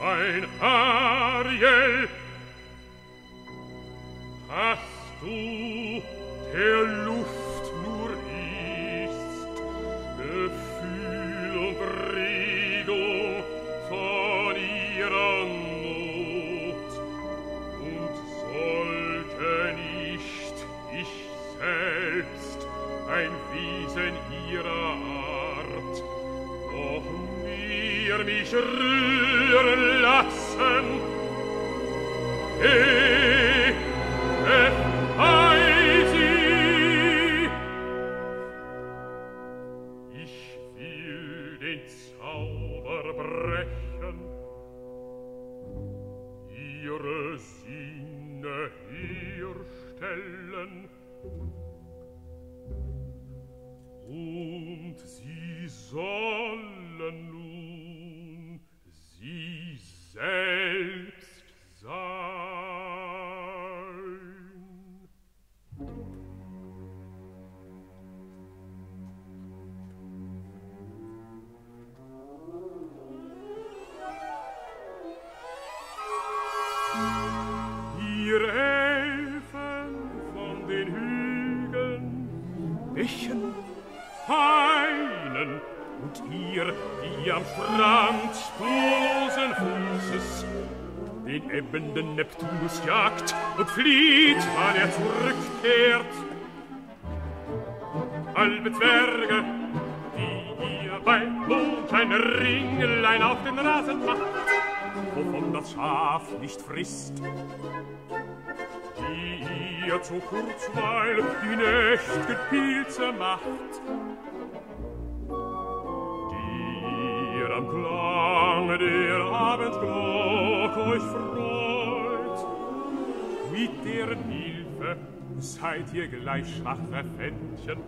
ein Ariel, hast du ihr mich rühren lassen. Ich Bächen, Hainen und ihr, die am Strand stoßen Fußes, den ebbenden Neptunus jagt und flieht, wann er zurückkehrt. Halbe Zwerge, die ihr bei Mondschein Ringelein auf den Rasen macht, wovon das Schaf nicht frisst. Die ihr zu Kurzweil die nächtgen Pilze macht, die ihr am Klang der Abendglock euch freut, mit deren Hilfe seid ihr gleich schwache Fändchen,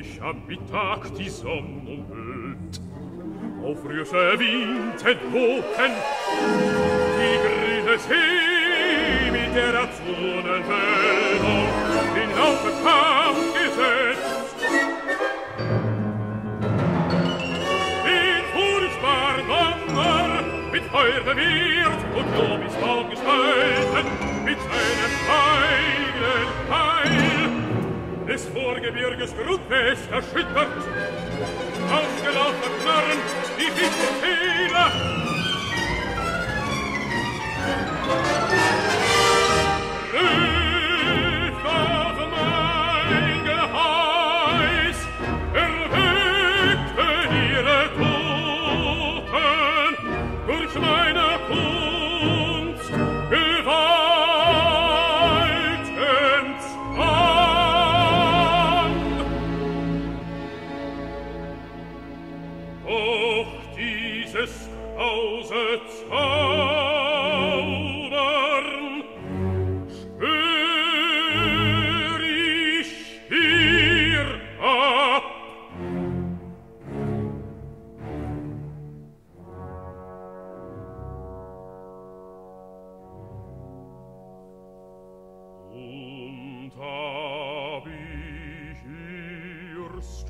ich am Mittag die Sonne umhüllt. Auf frische Wind entwogen, die grüne See mit der Azunenfeldung in Laufe Kampf gesetzt. In furchtbar Donner, mit Feuer bewirrt und Lobisbaum gespalten, mit seinem eigenen Heil des Vorgebirges Grundfest erschüttert,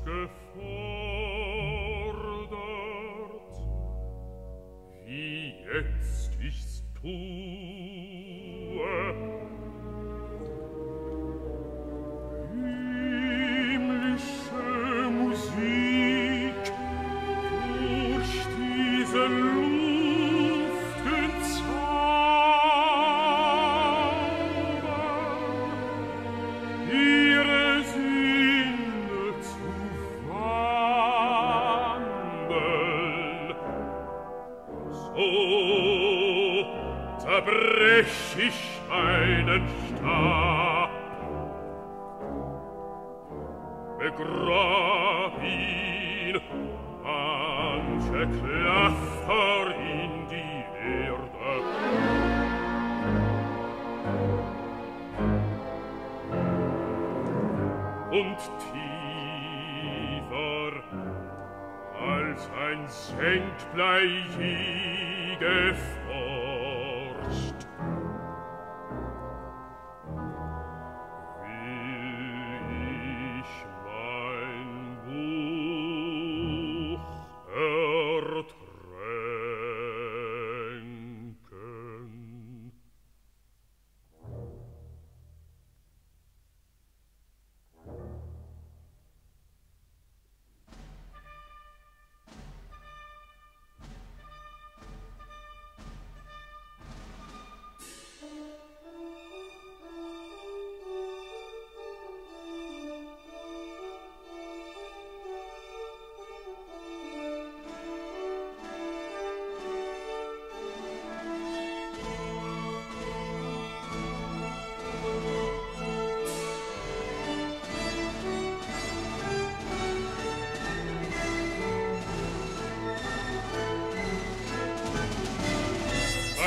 gefordert, wie jetzt ich's tue. ich einen Stab. Begrab ihn, manche Klaffer in die Erde. Und tiefer als ein Senkblei je gefroren,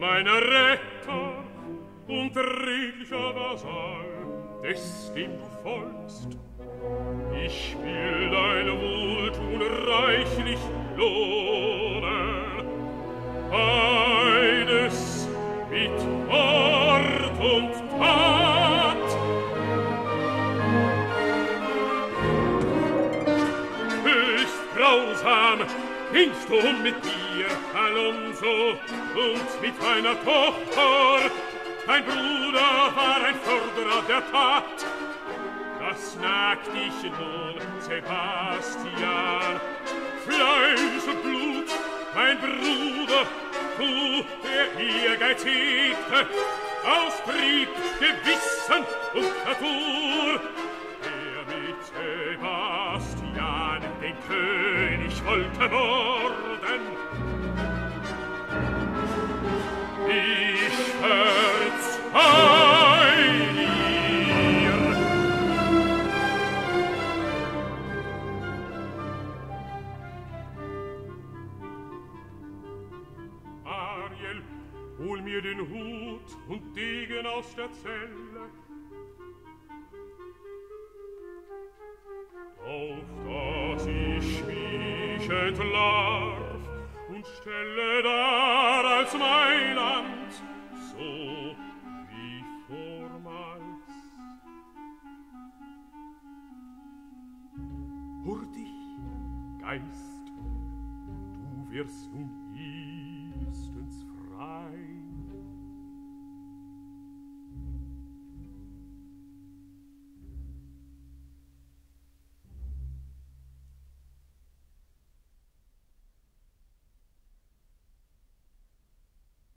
meiner Retter und redlicher Vasall, dem du folgst. Ich will deine Wohltun reichlich lohnen, gingst du mit dir, Alonso, und mit meiner Tochter. Dein Bruder war ein Förderer der Tat. Das nagt dich nun, Sebastian. Fleisch und Blut, mein Bruder, du, der Ehrgeiz hegte, aus Trieb, Gewissen und Natur, der mit Sebastian den König alte Norden. Ich verzeih dir. Ariel, hol mir den Hut und Degen aus der Zelle, entlarv und stelle dar als Mailand so wie vormals. Hurtig, Geist, du wirst nun